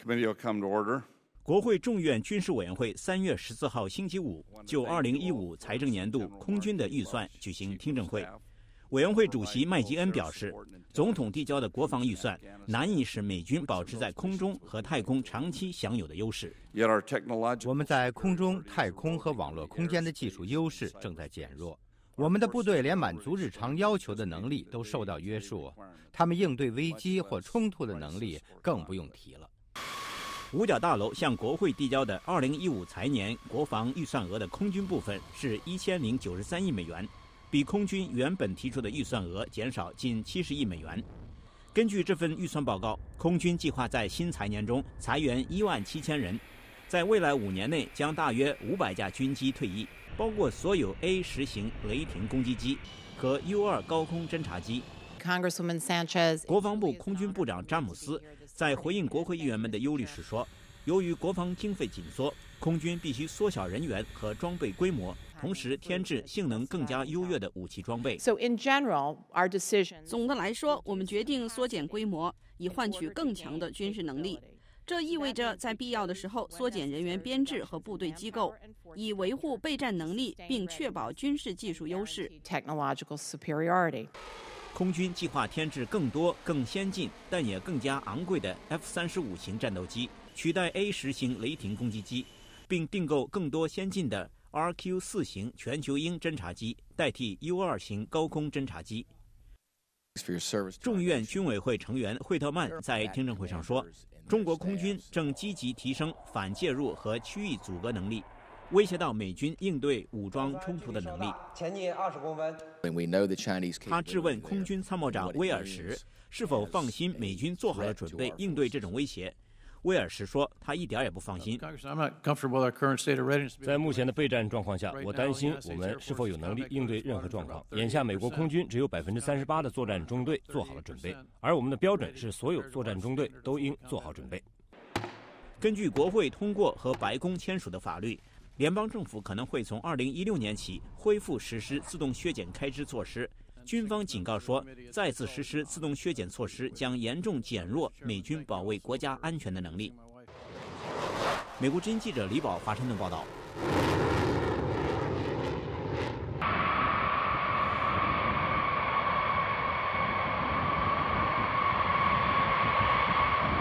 Committee will come to order. 国会众院军事委员会三月十四号星期五就二零一五财政年度空军的预算举行听证会。委员会主席麦吉恩表示，总统递交的国防预算难以使美军保持在空中和太空长期享有的优势。Yet our technological 我们在空中、太空和网络空间的技术优势正在减弱。我们的部队连满足日常要求的能力都受到约束，他们应对危机或冲突的能力更不用提了。五角大楼向国会递交的二零一五财年国防预算额的空军部分是一千零九十三亿美元，比空军原本提出的预算额减少近七十亿美元。根据这份预算报告，空军计划在新财年中裁员一万七千人，在未来五年内将大约五百架军机退役，包括所有 A 十型雷霆攻击机和 U 二高空侦察机。Congresswoman Sanchez. 国防部空军部长詹姆斯在回应国会议员们的忧虑时说：“由于国防经费紧缩，空军必须缩小人员和装备规模，同时添置性能更加优越的武器装备。So in general, our decision 总的来说，我们决定缩减规模，以换取更强的军事能力。这意味着在必要的时候缩减人员编制和部队机构，以维护备战能力并确保军事技术优势。technological superiority. 空军计划添置更多、更先进但也更加昂贵的 F 三十五型战斗机，取代 A 十型雷霆攻击机，并订购更多先进的 RQ 四型全球鹰侦察机，代替 U 二型高空侦察机。众院军委会成员惠特曼在听证会上说，中国空军正积极提升反介入和区域阻隔能力，威胁到美军应对武装冲突的能力。前进二十公分。他质问空军参谋长威尔什是否放心美军做好了准备应对这种威胁。威尔什说，他一点也不放心。在目前的备战状况下，我担心我们是否有能力应对任何状况。眼下，美国空军只有百分之三十八的作战中队做好了准备，而我们的标准是所有作战中队都应做好准备。根据国会通过和白宫签署的法律，联邦政府可能会从2016年起恢复实施自动削减开支措施。军方警告说，再次实施自动削减措施将严重减弱美军保卫国家安全的能力。美国之音记者李宝华盛顿报道。